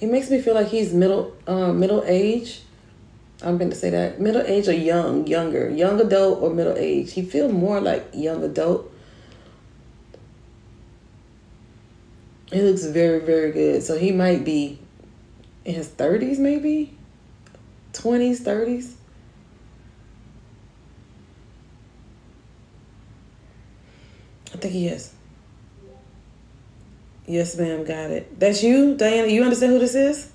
He makes me feel like he's middle uh, middle age. I'm going to say that middle age or young, younger, young adult or middle age. He feels more like young adult. He looks very very good. So he might be in his 30s maybe 20s 30s I think he is. Yes, ma'am, got it. That's you, Diana. You understand who this is?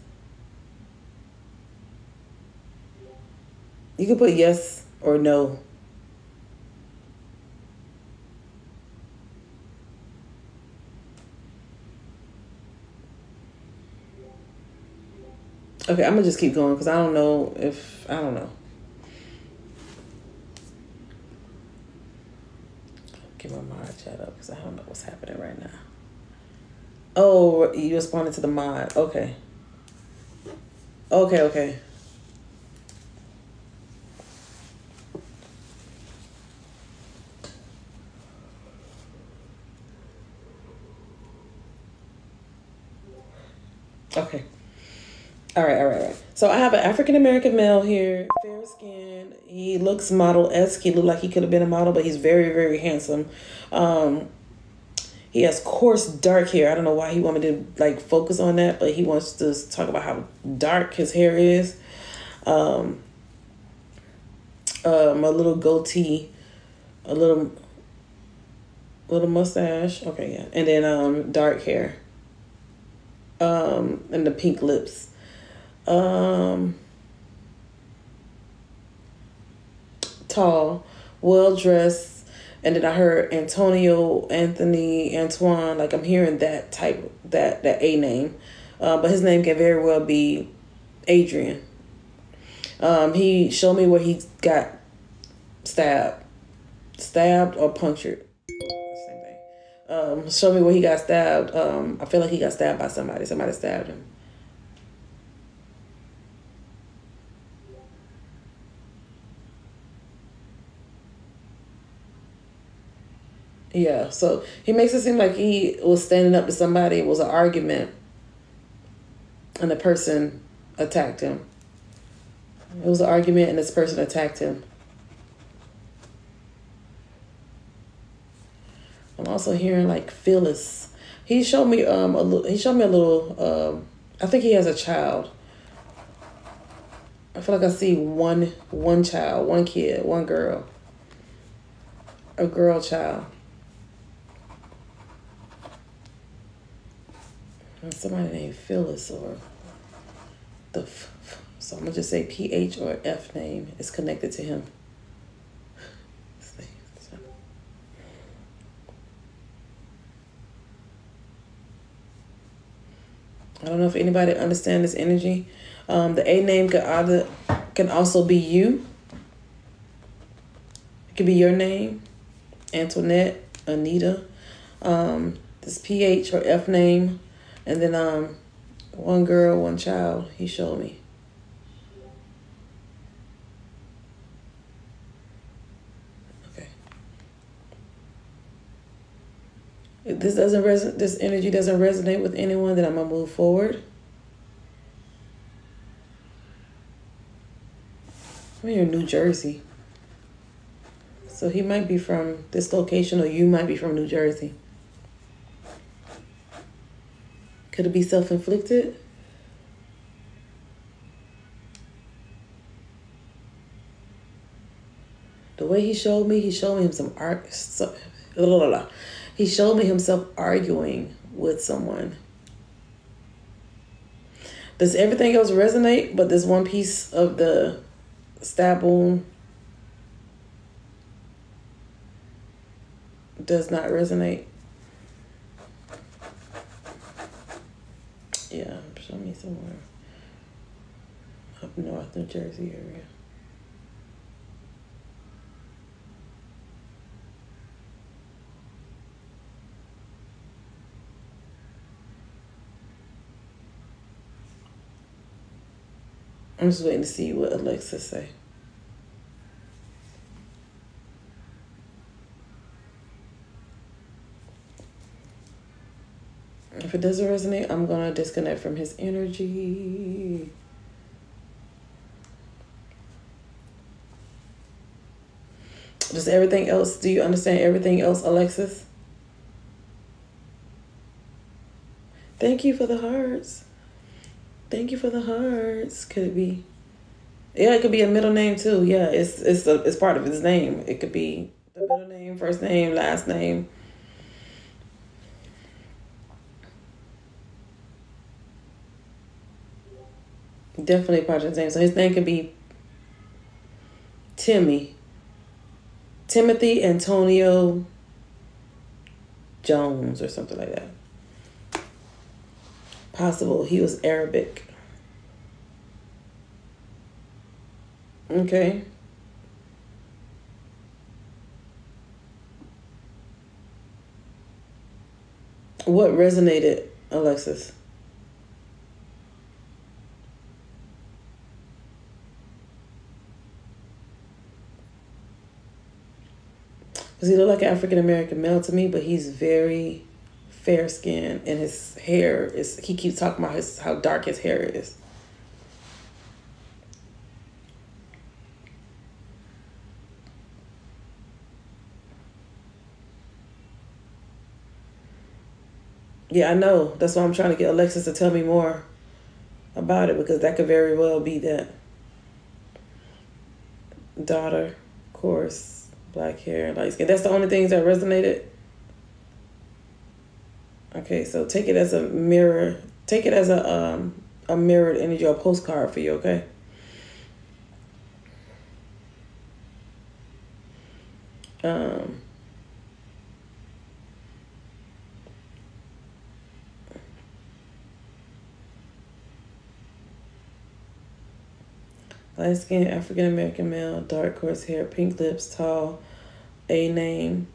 You can put yes or no. Okay, I'm gonna just keep going because I don't know if I don't know. Get my mod chat up because I don't know what's happening right now. Oh, you responded to the mod. Okay. Okay, okay. Okay. All right, all right, all right. So I have an African American male here, fair skin. He looks model esque. He looked like he could have been a model, but he's very, very handsome. Um, he has coarse dark hair. I don't know why he wanted to like focus on that, but he wants to talk about how dark his hair is. Um, um, a little goatee, a little, little mustache. Okay, yeah, and then um, dark hair. Um, and the pink lips. Um, tall, well dressed, and then I heard Antonio, Anthony, Antoine. Like I'm hearing that type, that that A name, uh, but his name can very well be Adrian. Um, he showed me where he got stabbed, stabbed or punctured. Same thing. Um, show me where he got stabbed. Um, I feel like he got stabbed by somebody. Somebody stabbed him. Yeah, so he makes it seem like he was standing up to somebody. It was an argument, and the person attacked him. It was an argument, and this person attacked him. I'm also hearing like Phyllis. He showed me um a little. He showed me a little. Um, I think he has a child. I feel like I see one one child, one kid, one girl. A girl child. Somebody named Phyllis or the so I'm gonna just say PH or F name is connected to him. I don't know if anybody understand this energy. Um, the A name could either can also be you. It could be your name, Antoinette, Anita. Um, this PH or F name and then um, one girl, one child, he showed me. Okay. If this doesn't resonate, this energy doesn't resonate with anyone, then I'm gonna move forward. I'm here in New Jersey. So he might be from this location or you might be from New Jersey. Could it be self inflicted? The way he showed me, he showed me some art. Blah, blah, blah. He showed me himself arguing with someone. Does everything else resonate, but this one piece of the stab wound does not resonate? Yeah, show me somewhere up north New Jersey area. I'm just waiting to see what Alexa say. If it doesn't resonate, I'm going to disconnect from his energy. Does everything else, do you understand everything else, Alexis? Thank you for the hearts. Thank you for the hearts. Could it be? Yeah, it could be a middle name too. Yeah, it's it's a, it's part of his name. It could be the middle name, first name, last name. Definitely his name. So his name could be Timmy. Timothy Antonio Jones or something like that. Possible he was Arabic. Okay. What resonated, Alexis? Because he looked like an African American male to me, but he's very fair skinned and his hair is, he keeps talking about his how dark his hair is. Yeah, I know. That's why I'm trying to get Alexis to tell me more about it because that could very well be that daughter, of course, black hair, light skin. That's the only things that resonated. Okay, so take it as a mirror. Take it as a um a mirrored energy or postcard for you. Okay. Um. Light skin, African American male, dark coarse hair, pink lips, tall, A name,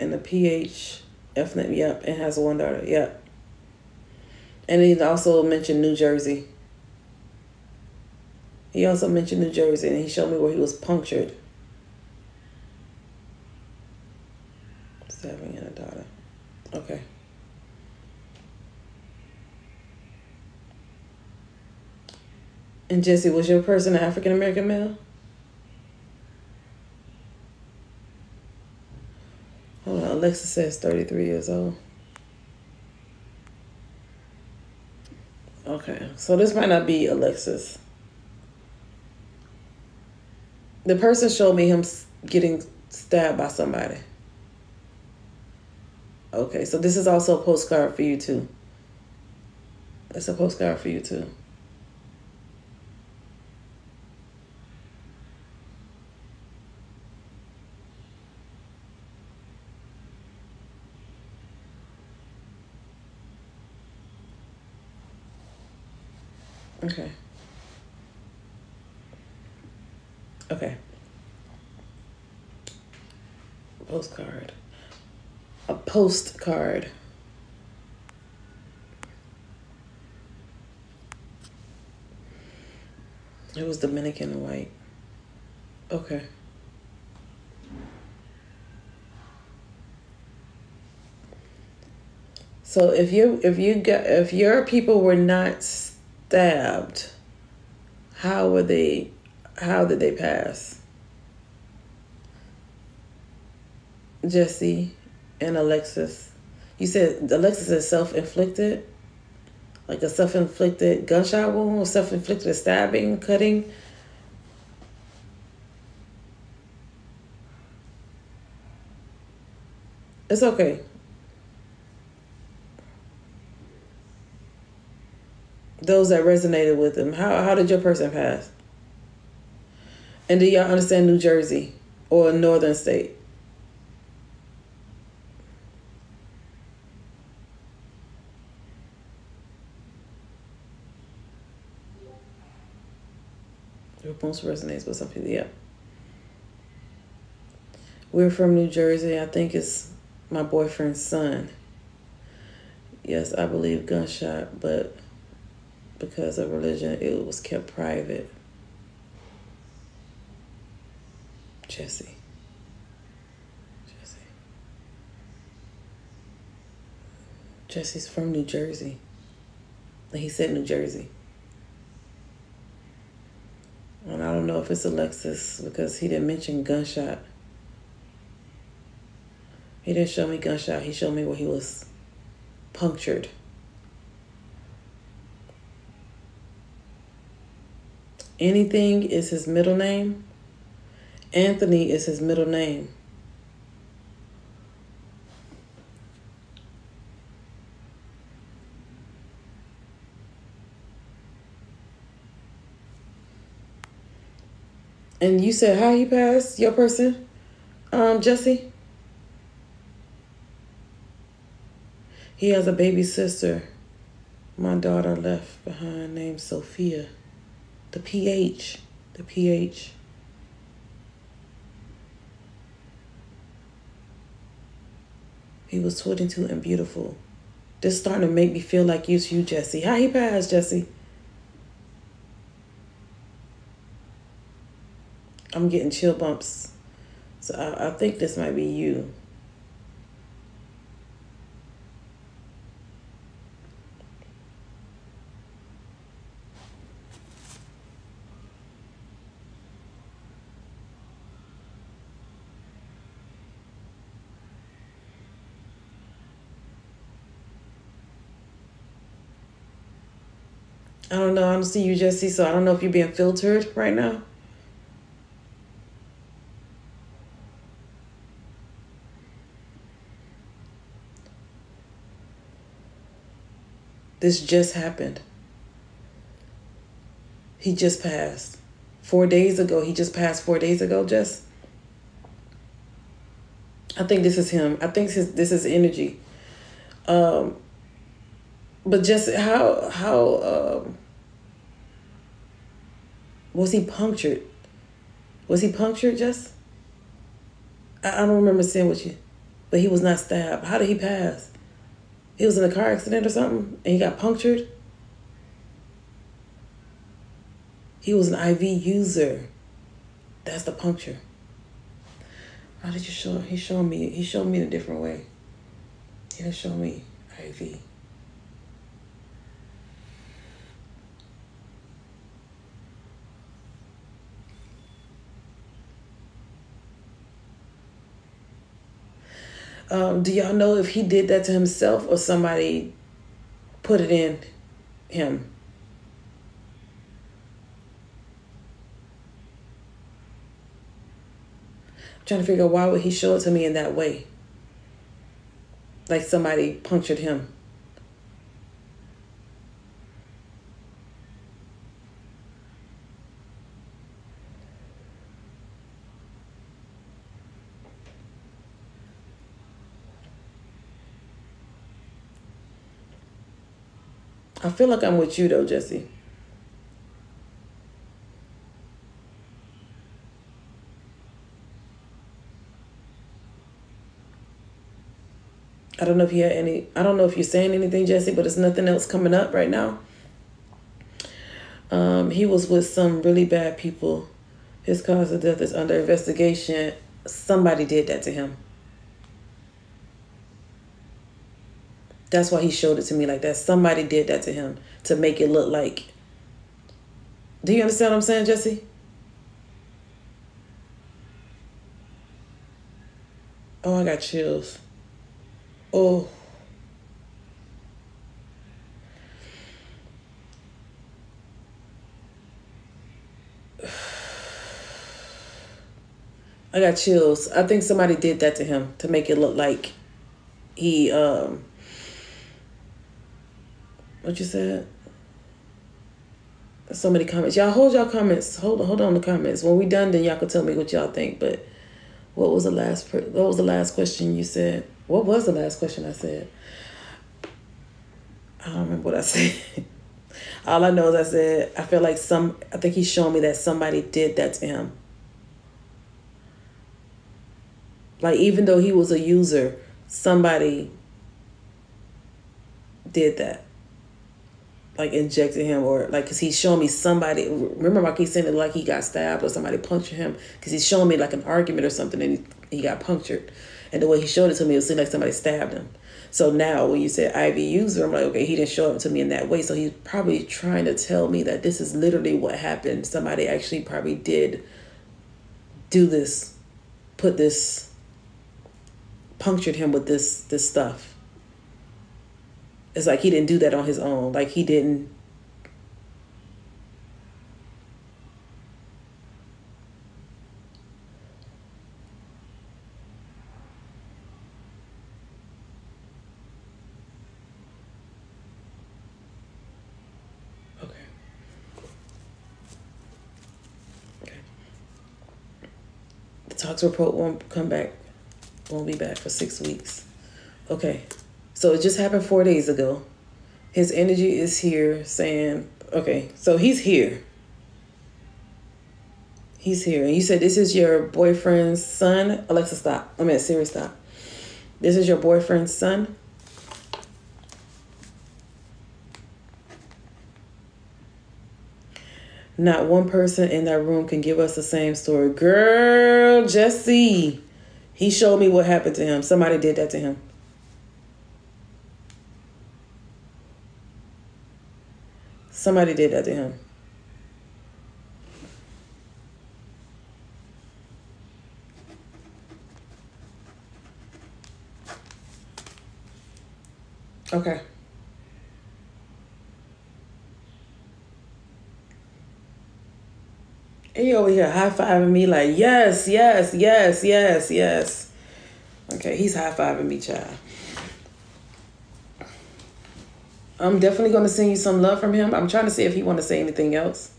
and the PH, F name, yep, and has one daughter, yep. And he also mentioned New Jersey. He also mentioned New Jersey, and he showed me where he was punctured. Seven and a daughter. Okay. And Jesse, was your person an African American male? Hold on, Alexa says 33 years old. Okay, so this might not be Alexis. The person showed me him getting stabbed by somebody. Okay, so this is also a postcard for you too. It's a postcard for you too. Okay. Okay. Postcard. A postcard. It was Dominican white. Okay. So if you if you get if your people were not stabbed, how were they? How did they pass? Jesse and Alexis. You said Alexis is self inflicted, like a self inflicted gunshot wound, or self inflicted stabbing, cutting. It's okay. those that resonated with them. How how did your person pass? And do y'all understand New Jersey or a Northern State? Most resonates with some people, yeah. We're from New Jersey. I think it's my boyfriend's son. Yes, I believe gunshot, but because of religion, it was kept private. Jesse. Jesse. Jesse's from New Jersey. He said New Jersey. It's Alexis because he didn't mention gunshot. He didn't show me gunshot. He showed me where he was punctured. Anthony is his middle name. Anthony is his middle name. And you said how he passed your person, um, Jesse. He has a baby sister. My daughter left behind named Sophia. The PH. The PH. He was 22 and beautiful. This starting to make me feel like it's you, Jesse. How he passed, Jesse? I'm getting chill bumps. So I, I think this might be you. I don't know. I don't see you, Jesse, so I don't know if you're being filtered right now. This just happened. He just passed. Four days ago. He just passed four days ago, Jess. I think this is him. I think this, this is energy. Um, but just how how um, was he punctured? Was he punctured, Just? I, I don't remember seeing what you, but he was not stabbed. How did he pass? He was in a car accident or something and he got punctured. He was an IV user. That's the puncture. How did you show? He showed me. He showed me in a different way. He didn't show me IV. Um, do y'all know if he did that to himself or somebody put it in him? I'm trying to figure out why would he show it to me in that way? Like somebody punctured him. I feel like I'm with you though, Jesse. I don't know if you had any, I don't know if you're saying anything, Jesse, but it's nothing else coming up right now. Um, he was with some really bad people. His cause of death is under investigation. Somebody did that to him. That's why he showed it to me like that. Somebody did that to him to make it look like. Do you understand what I'm saying, Jesse? Oh, I got chills. Oh. I got chills. I think somebody did that to him to make it look like he um what you said? So many comments. Y'all hold y'all comments. Hold hold on the comments. When we done, then y'all can tell me what y'all think. But what was the last what was the last question you said? What was the last question I said? I don't remember what I said. All I know is I said I feel like some. I think he's showing me that somebody did that to him. Like even though he was a user, somebody did that like injected him or like because he's showing me somebody remember I keep saying it like he got stabbed or somebody punctured him because he's showing me like an argument or something and he, he got punctured and the way he showed it to me it seemed like somebody stabbed him So now when you said IV user, I'm like, okay, he didn't show up to me in that way. So he's probably trying to tell me that this is literally what happened. Somebody actually probably did do this, put this, punctured him with this this stuff. It's like he didn't do that on his own. Like he didn't Tox report won't come back, won't be back for six weeks. Okay, so it just happened four days ago. His energy is here saying, okay, so he's here. He's here. And you said this is your boyfriend's son. Alexa, stop. I mean, Siri, stop. This is your boyfriend's son. Not one person in that room can give us the same story. Girl, Jesse, he showed me what happened to him. Somebody did that to him. Somebody did that to him. Okay. You over here high fiving me like, yes, yes, yes, yes, yes. Okay, he's high fiving me, child. I'm definitely gonna send you some love from him. I'm trying to see if he want to say anything else.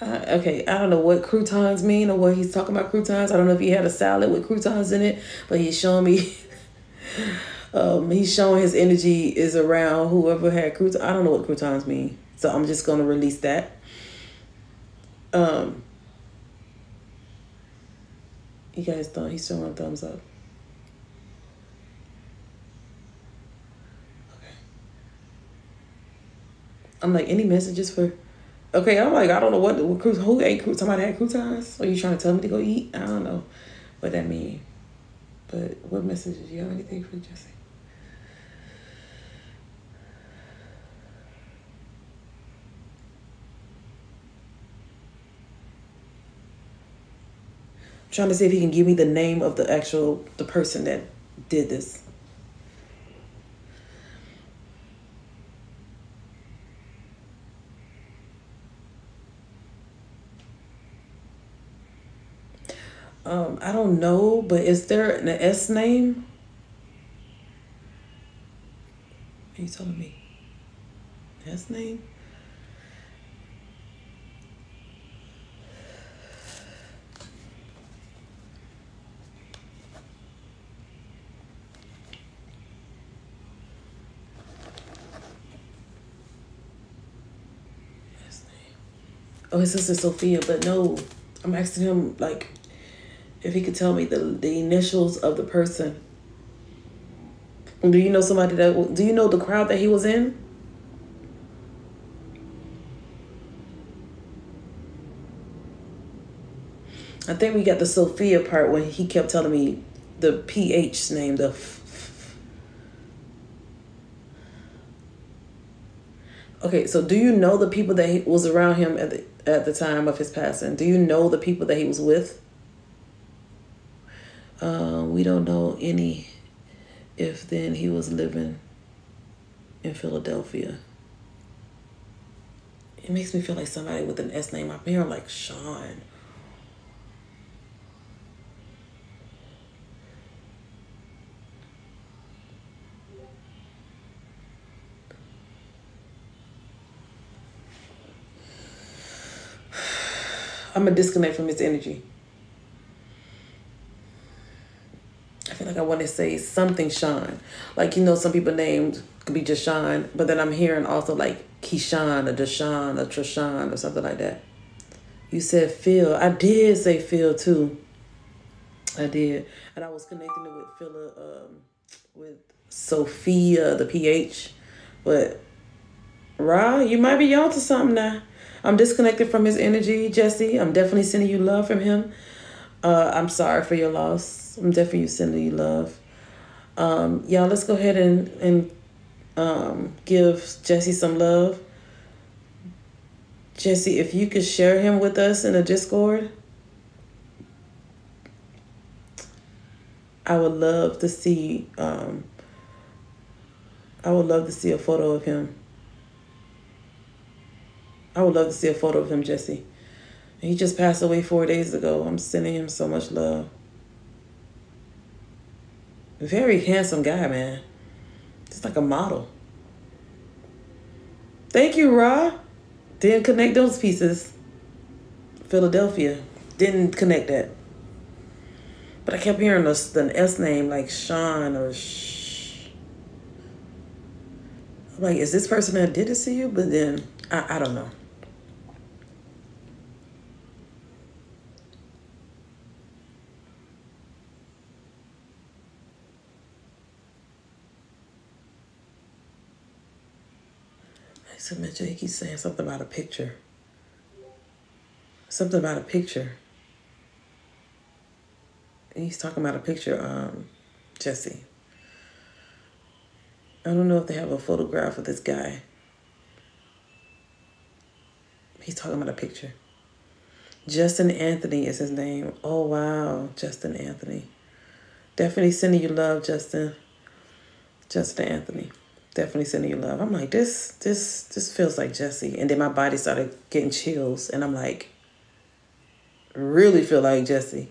Uh, okay, I don't know what croutons mean or what he's talking about croutons. I don't know if he had a salad with croutons in it, but he's showing me um, he's showing his energy is around whoever had croutons. I don't know what croutons mean, so I'm just gonna release that. Um, you guys thought he's showing thumbs up. Okay. I'm like, any messages for? Okay, I'm like, I don't know what, what who ate croutons. Somebody had croutons. Are you trying to tell me to go eat? I don't know what that means. But what messages? Do you have anything for Jesse? Trying to see if he can give me the name of the actual the person that did this. Um, I don't know, but is there an S name? Are you telling me? S name? Oh, his sister Sophia, but no, I'm asking him like if he could tell me the the initials of the person. Do you know somebody that? Do you know the crowd that he was in? I think we got the Sophia part when he kept telling me the PH name, the. Okay, so do you know the people that was around him at the at the time of his passing? Do you know the people that he was with? Uh, we don't know any if then he was living in Philadelphia. It makes me feel like somebody with an S name. I'm hearing like Sean. I'm gonna disconnect from his energy. I feel like I want to say something Sean. Like, you know, some people named could be Sean, but then I'm hearing also like Keyshawn or Deshaun or Trishawn or something like that. You said Phil. I did say Phil too. I did. And I was connecting it with Phil, um, with Sophia, the PH. But, Ra, you might be onto something now. I'm disconnected from his energy, Jesse. I'm definitely sending you love from him. Uh, I'm sorry for your loss. I'm definitely sending you love. Um, y'all, let's go ahead and and um, give Jesse some love. Jesse, if you could share him with us in a Discord, I would love to see. Um, I would love to see a photo of him. I would love to see a photo of him, Jesse. He just passed away four days ago. I'm sending him so much love. Very handsome guy, man. Just like a model. Thank you, Ra. Didn't connect those pieces. Philadelphia. Didn't connect that. But I kept hearing the, the S name like Sean or Sh. I'm like, is this person that did it to you? But then, I, I don't know. So Mitchell, he keeps saying something about a picture. Something about a picture. And he's talking about a picture, um, Jesse. I don't know if they have a photograph of this guy. He's talking about a picture. Justin Anthony is his name. Oh wow, Justin Anthony. Definitely sending you love, Justin. Justin Anthony definitely sending you love. I'm like, this, this, this feels like Jesse. And then my body started getting chills. And I'm like, really feel like Jesse.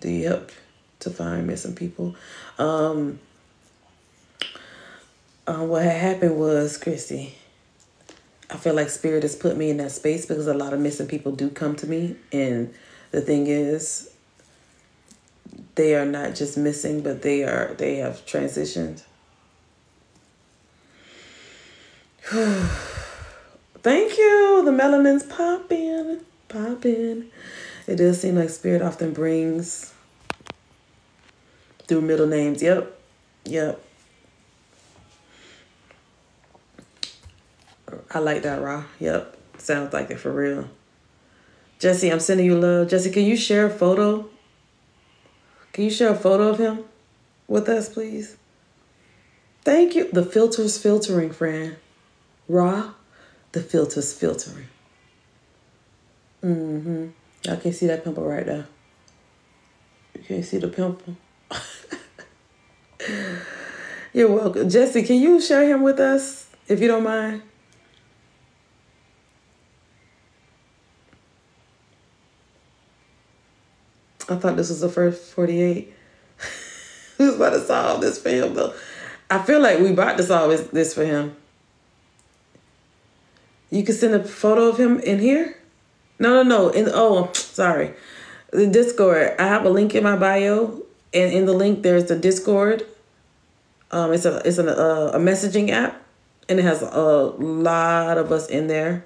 Do you help to find missing people? Um, uh, what had happened was, Christy, I feel like Spirit has put me in that space because a lot of missing people do come to me. And the thing is, they are not just missing, but they are they have transitioned. Thank you. The melanin's popping, popping. It does seem like spirit often brings through middle names. Yep, yep. I like that, Ra. Yep, sounds like it for real. Jesse, I'm sending you love. Jesse, can you share a photo? Can you share a photo of him with us, please? Thank you. The filter's filtering, friend. Ra, the filter's filtering. Mm-hmm. Y'all can see that pimple right there. You can't see the pimple. You're welcome. Jesse, can you share him with us, if you don't mind? I thought this was the first 48. Who's about to solve this for him, though? I feel like we about to solve this for him. You can send a photo of him in here. No, no, no. In oh, sorry, the Discord. I have a link in my bio, and in the link there's the Discord. Um, it's a it's an, uh, a messaging app, and it has a lot of us in there.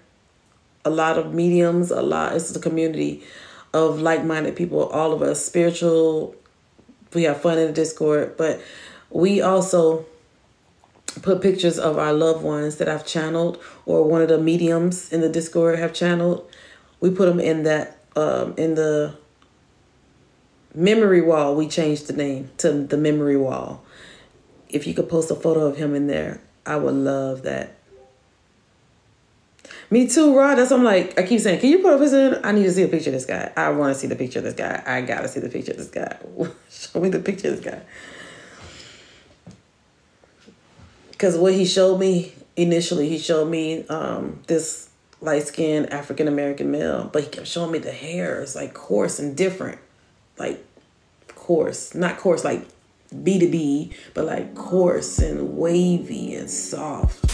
A lot of mediums. A lot. It's the community of like-minded people. All of us spiritual. We have fun in the Discord, but we also put pictures of our loved ones that I've channeled or one of the mediums in the Discord have channeled. We put them in that um, in the memory wall. We changed the name to the memory wall. If you could post a photo of him in there, I would love that. Me too, Rod. That's I'm like I keep saying, can you put a picture? I need to see a picture of this guy. I want to see the picture of this guy. I gotta see the picture of this guy. Show me the picture of this guy. Because what he showed me initially, he showed me um, this light skinned African American male, but he kept showing me the hair. It's like coarse and different. Like coarse. Not coarse like B to B, but like coarse and wavy and soft.